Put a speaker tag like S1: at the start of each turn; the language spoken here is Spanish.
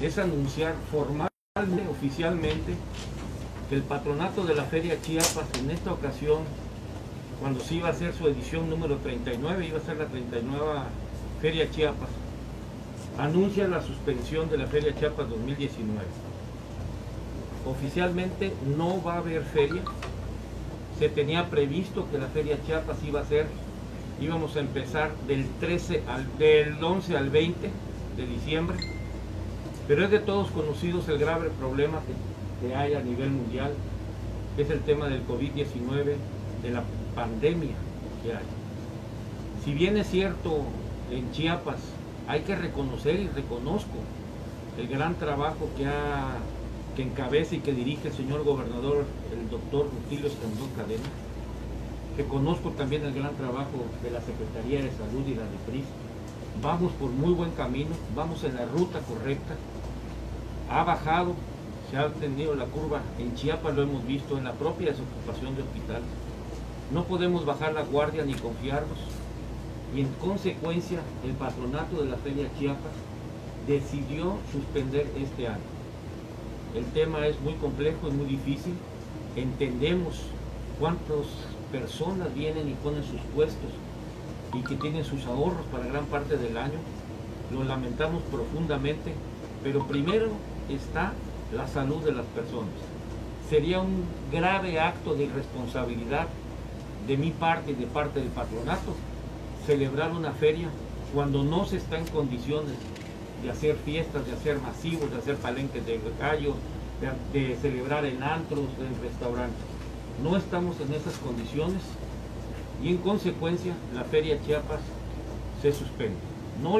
S1: es anunciar formalmente, oficialmente, que el patronato de la Feria Chiapas en esta ocasión, cuando se iba a hacer su edición número 39, iba a ser la 39 Feria Chiapas, anuncia la suspensión de la Feria Chiapas 2019. Oficialmente no va a haber feria. Se tenía previsto que la Feria Chiapas iba a ser, íbamos a empezar del 13 al, del 11 al 20 de diciembre, pero es de todos conocidos el grave problema que, hay a nivel mundial, que es el tema del COVID-19, de la pandemia que hay. Si bien es cierto en Chiapas hay que reconocer y reconozco el gran trabajo que, encabeza y que dirige el señor gobernador, el doctor Rutilio Escandón Cadena, que conozco también el gran trabajo de la Secretaría de Salud y la de PRIS. Vamos por muy buen camino, vamos en la ruta correcta. Ha bajado, se ha tenido la curva, en Chiapas lo hemos visto, en la propia desocupación de hospitales. No podemos bajar la guardia ni confiarnos y en consecuencia el patronato de la Feria Chiapas decidió suspender este año. El tema es muy complejo, es muy difícil, entendemos cuántas personas vienen y ponen sus puestos y que tienen sus ahorros para gran parte del año, lo lamentamos profundamente, pero primero está la salud de las personas. Sería un grave acto de irresponsabilidad de mi parte y de parte del patronato celebrar una feria cuando no se está en condiciones de hacer fiestas, de hacer masivos, de hacer palenques de gallo, de, de celebrar en antros, en restaurantes. No estamos en esas condiciones y en consecuencia la feria Chiapas se suspende. No